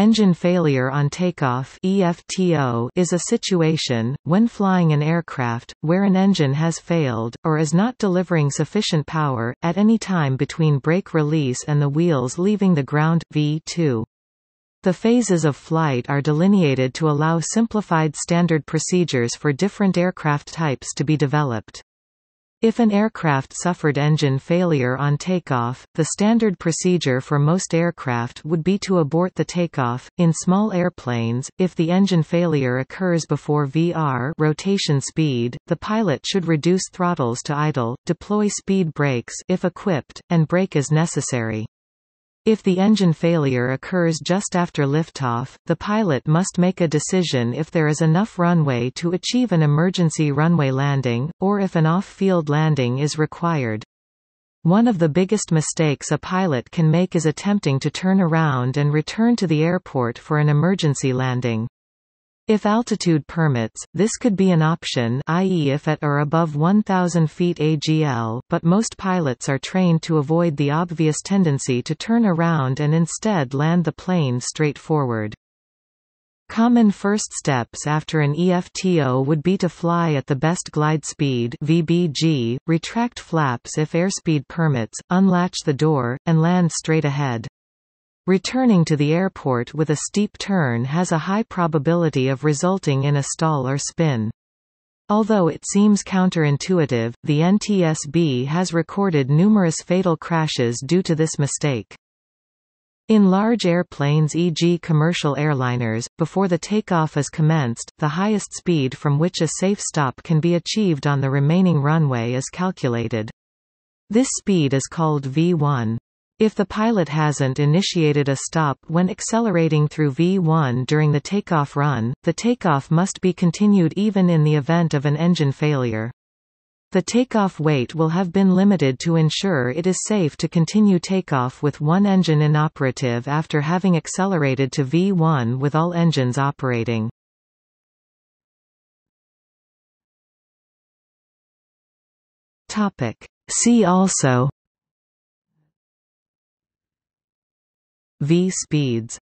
Engine failure on takeoff EFTO is a situation, when flying an aircraft, where an engine has failed, or is not delivering sufficient power, at any time between brake release and the wheels leaving the ground V2. The phases of flight are delineated to allow simplified standard procedures for different aircraft types to be developed. If an aircraft suffered engine failure on takeoff, the standard procedure for most aircraft would be to abort the takeoff. In small airplanes, if the engine failure occurs before VR rotation speed, the pilot should reduce throttles to idle, deploy speed brakes if equipped, and brake as necessary. If the engine failure occurs just after liftoff, the pilot must make a decision if there is enough runway to achieve an emergency runway landing, or if an off-field landing is required. One of the biggest mistakes a pilot can make is attempting to turn around and return to the airport for an emergency landing. If altitude permits, this could be an option i.e. if at or above 1,000 feet AGL but most pilots are trained to avoid the obvious tendency to turn around and instead land the plane straight forward. Common first steps after an EFTO would be to fly at the best glide speed VBG, retract flaps if airspeed permits, unlatch the door, and land straight ahead. Returning to the airport with a steep turn has a high probability of resulting in a stall or spin. Although it seems counterintuitive, the NTSB has recorded numerous fatal crashes due to this mistake. In large airplanes e.g. commercial airliners, before the takeoff is commenced, the highest speed from which a safe stop can be achieved on the remaining runway is calculated. This speed is called V1. If the pilot hasn't initiated a stop when accelerating through V1 during the takeoff run, the takeoff must be continued even in the event of an engine failure. The takeoff weight will have been limited to ensure it is safe to continue takeoff with one engine inoperative after having accelerated to V1 with all engines operating. See also V speeds